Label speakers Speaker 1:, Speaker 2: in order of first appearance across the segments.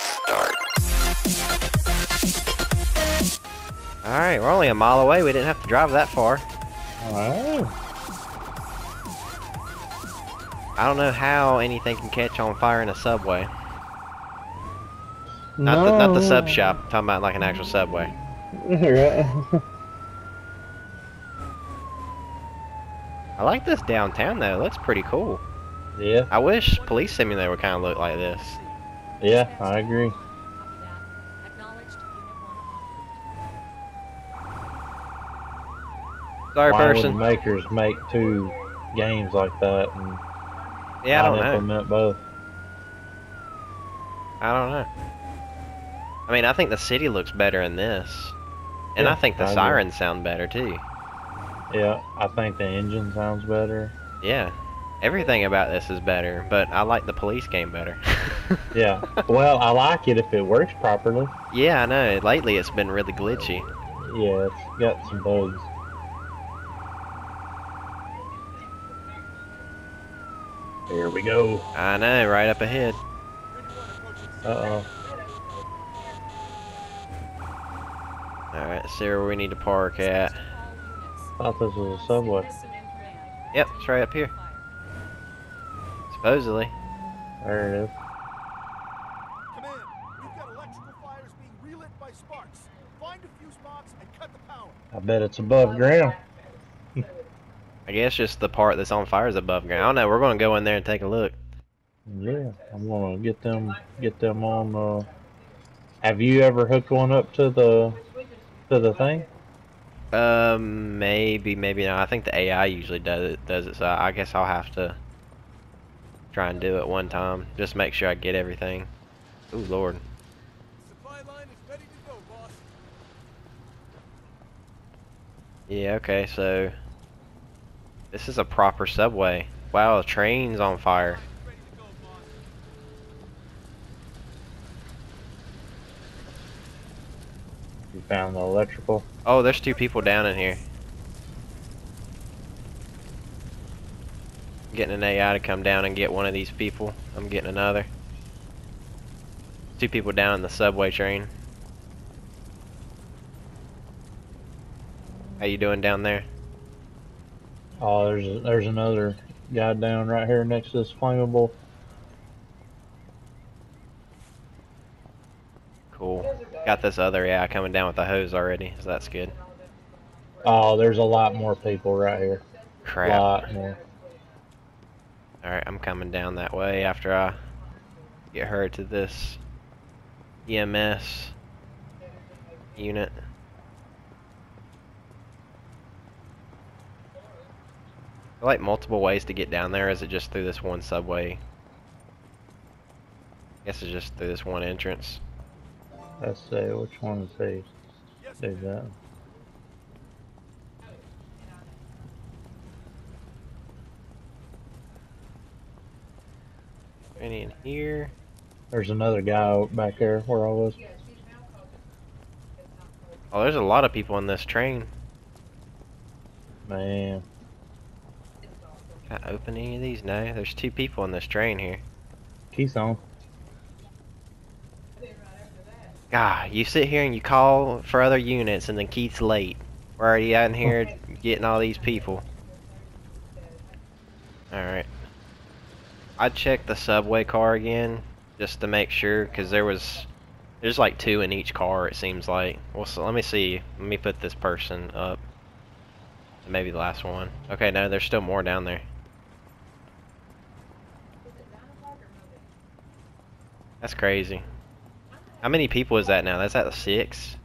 Speaker 1: Press start.
Speaker 2: Alright, we're only a mile away. We didn't have to drive that far.
Speaker 3: Oh,
Speaker 2: I don't know how anything can catch on fire in a subway. Not, the, not the sub shop. I'm talking about like an actual subway.
Speaker 3: right.
Speaker 2: I like this downtown though. It looks pretty cool.
Speaker 3: yeah,
Speaker 2: I wish Police Simulator would kind of look like this.
Speaker 3: Yeah, I agree.
Speaker 2: Sorry,
Speaker 3: Why would
Speaker 2: person.
Speaker 3: makers make two games like that and
Speaker 2: Yeah, I don't know.
Speaker 3: implement both?
Speaker 2: I don't know. I mean, I think the city looks better in this, and
Speaker 3: Yeah,
Speaker 2: I think the
Speaker 3: I
Speaker 2: sirens sound better too.
Speaker 3: Yeah, I think the engine sounds better.
Speaker 2: Yeah, everything about this is better, but I like the police game better.
Speaker 3: Yeah. well, I like it if it works properly.
Speaker 2: yeah, I know. Lately, it's been really glitchy.
Speaker 3: Yeah, it's got some bugs. Here we go.
Speaker 2: I know, right up ahead.
Speaker 3: Uh oh.
Speaker 2: All right, see where we need to park at.
Speaker 3: Thought this was a subway.
Speaker 2: Yep, it's right up here. Supposedly.
Speaker 3: There it is.
Speaker 4: Command, we've got electrical fires being relit by sparks. Find a fuse box and cut the power.
Speaker 3: I bet it's above ground.
Speaker 2: I guess just the part that's on fire is above ground. I don't know. We're gonna go in there and take a look.
Speaker 3: Yeah, I'm gonna get them get them on. Uh, have you ever hooked one up to the to the thing?
Speaker 2: Um, maybe, maybe not. I think the AI usually does it. Does it? So I guess I'll have to try and do it one time. Just make sure I get everything. Ooh, Lord.
Speaker 4: Supply line is ready to go, boss.
Speaker 2: Yeah. Okay. So this is a proper subway. Wow, the train's on fire.
Speaker 4: Go.
Speaker 3: You found the electrical.
Speaker 2: Oh, there's two people down in here. Getting an AI to come down and get one of these people. I'm getting another. Two people down in the subway train. How you doing down there?
Speaker 3: Oh, there's there's another guy down right here next to this flammable.
Speaker 2: Cool. Got this other AI coming down with the hose already, so that's good.
Speaker 3: Oh, there's a lot more people right here.
Speaker 2: Crap.
Speaker 3: lot more.
Speaker 2: Alright, I'm coming down that way after I get her to this EMS unit. Are like multiple ways to get down there. Is it just through this one subway? I guess it's just through this one entrance.
Speaker 3: Let's see which one is he. Do that.
Speaker 2: Any in here?
Speaker 3: There's another guy back there where I was.
Speaker 2: Oh, there's a lot of people on this train.
Speaker 3: Man,
Speaker 2: Can I open any of these? No, there's two people on this train here.
Speaker 3: keys on.
Speaker 2: God, you sit here and you call for other units and then Keith's late. We're already out in here getting all these people. Alright. I'd check the subway car again just to make sure because there was there's like two in each car it seems like. Well, so let me see. Let me put this person up. Maybe the last one. Okay, no, there's still more down there. That's crazy. How many people is that now? That's at six.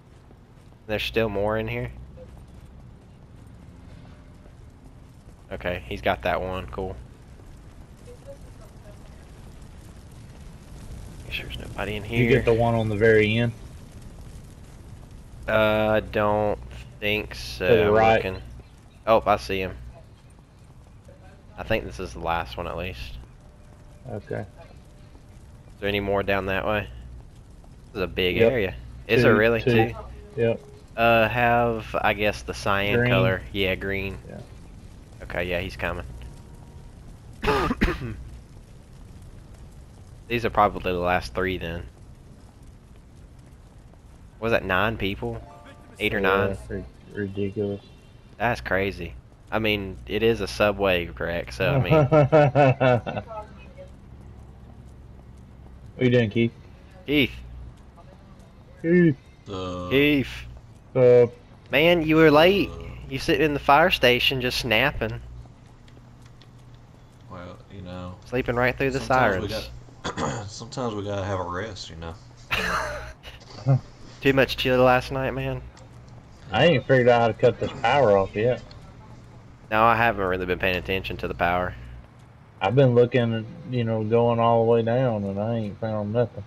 Speaker 2: There's still more in here. Okay, he's got that one. Cool. Sure there's nobody in here.
Speaker 3: You get the one on the very end.
Speaker 2: Uh, I don't think so.
Speaker 3: To the right.
Speaker 2: looking. Oh, I see him. I think this is the last one at least.
Speaker 3: Okay.
Speaker 2: Is there any more down that way? This is a big
Speaker 3: Yep.
Speaker 2: area. Is there really
Speaker 3: two.
Speaker 2: two?
Speaker 3: Yep.
Speaker 2: Uh, have I guess the cyan
Speaker 3: Green.
Speaker 2: color? Yeah, green.
Speaker 3: Yeah.
Speaker 2: Okay, yeah, he's coming. These are probably the last three then. Was that nine people? Eight or
Speaker 3: Yeah,
Speaker 2: nine?
Speaker 3: ri- ridiculous.
Speaker 2: That's crazy. I mean, it is a subway, correct? So I mean,
Speaker 3: what are you doing, Keith?
Speaker 2: Keith,
Speaker 3: Keith.
Speaker 1: Uh,
Speaker 2: Keith,
Speaker 3: Uh,
Speaker 2: man, you were late. You sitting in the fire station just snapping,
Speaker 1: well, you know.
Speaker 2: sleeping right through the
Speaker 1: sometimes we
Speaker 2: sirens.
Speaker 1: Got- sometimes we gotta have a rest, you know.
Speaker 2: Too much chill last night, man.
Speaker 3: I ain't figured out how to cut this power off yet.
Speaker 2: No, I haven't really been paying attention to the power.
Speaker 3: I've been looking, at, you know, going all the way down, and I ain't found nothing.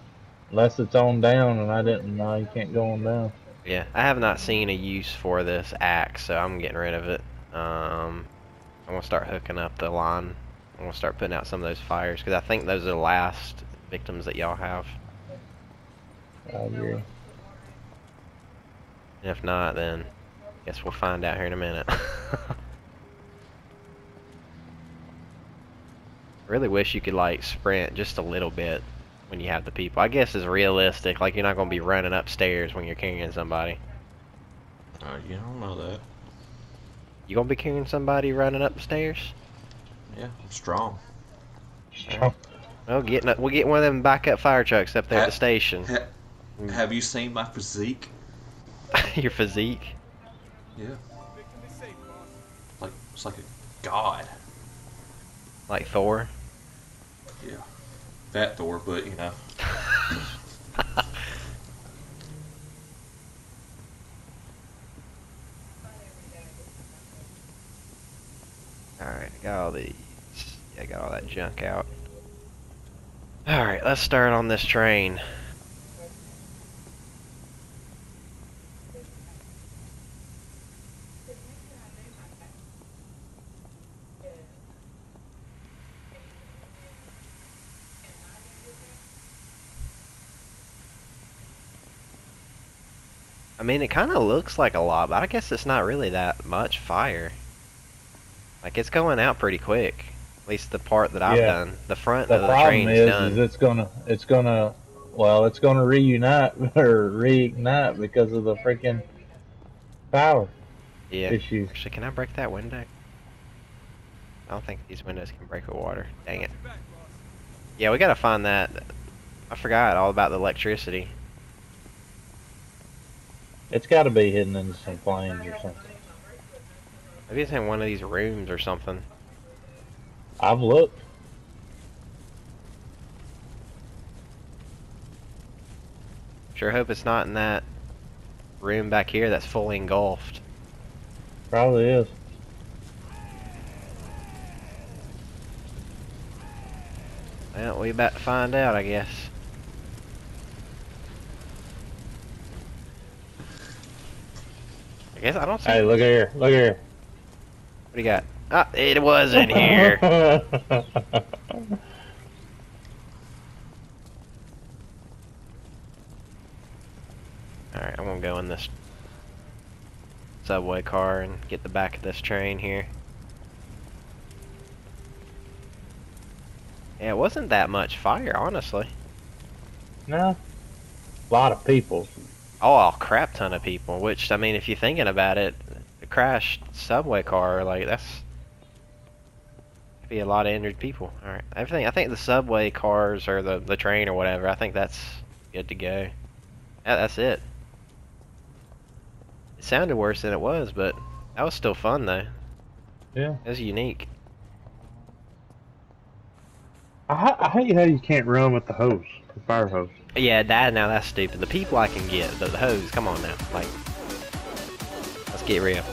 Speaker 3: Unless it's on down, and I didn't. No, you can't go on down.
Speaker 2: Yeah, I have not seen a use for this axe, so I'm getting rid of it. Um, I'm gonna start hooking up the line. I'm gonna start putting out some of those fires because I think those are the last victims that y'all have.
Speaker 3: I agree.
Speaker 2: And if not, then I guess we'll find out here in a minute. really wish you could like sprint just a little bit when you have the people. I guess it's realistic. Like you're not gonna be running upstairs when you're carrying somebody.
Speaker 1: Uh, you don't know that.
Speaker 2: You gonna be carrying somebody running up the stairs?
Speaker 1: Yeah, I'm strong.
Speaker 3: Strong.
Speaker 2: Well, getting we'll get one of them backup fire trucks up there at the station.
Speaker 1: Ha- have you seen my physique?
Speaker 2: Your physique.
Speaker 1: Yeah,
Speaker 4: Victim is safe, boss.
Speaker 1: like it's like a god.
Speaker 2: Like Thor.
Speaker 1: Yeah, fat Thor, but you know.
Speaker 2: Alright, I got all these. Yeah, I got all that junk out. Alright, let's start on this train. I mean, it kind of looks like a lot, but I guess it's not really that much fire. Like, it's going out pretty quick. At least the part that I've
Speaker 3: Yeah.
Speaker 2: done. The front
Speaker 3: The
Speaker 2: of the train
Speaker 3: is,
Speaker 2: is
Speaker 3: is it's gonna, it's gonna, well, it's gonna reunite or reignite because of the freaking power
Speaker 2: yeah.
Speaker 3: issues.
Speaker 2: Actually, can I break that window? I don't think these windows can break with water. Dang it.
Speaker 4: You're back, boss.
Speaker 2: Yeah, we gotta find that. I forgot all about the electricity.
Speaker 3: It's got to be hidden in some flames or something.
Speaker 2: Maybe it's in one of these rooms or something.
Speaker 3: I've looked.
Speaker 2: Sure hope it's not in that room back here that's fully engulfed.
Speaker 3: Probably is.
Speaker 2: Well, we about to find out, I guess. I guess I don't see.
Speaker 3: Hey, look here. Look here.
Speaker 2: What do you got? Ah, it was in here. Alright, I'm gonna go in this subway car and get the back of this train here. Yeah, it wasn't that much fire, honestly.
Speaker 3: no. A lot of people.
Speaker 2: Oh, a crap ton of people. Which, I mean, if you're thinking about it, a crashed subway car, like, that's... Be a lot of injured people. Alright, everything, I think the subway cars or the, the train or whatever, I think that's good to go. Yeah, that's it. It sounded worse than it was, but that was still fun, though.
Speaker 3: Yeah.
Speaker 2: It was unique.
Speaker 3: I, I hate how you can't run with the hose, the fire hose.
Speaker 2: Yeah, that now that's stupid. The people I can get, but the hose, come on now. Like, let's get real.